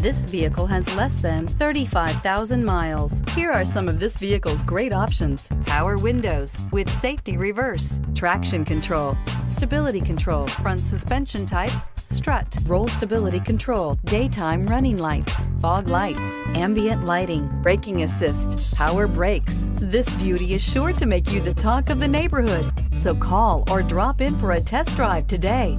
This vehicle has less than 35,000 miles. Here are some of this vehicle's great options power windows with safety reverse, traction control, stability control, front suspension type, strut, roll stability control, daytime running lights, fog lights, ambient lighting, braking assist, power brakes. This beauty is sure to make you the talk of the neighborhood. So call or drop in for a test drive today.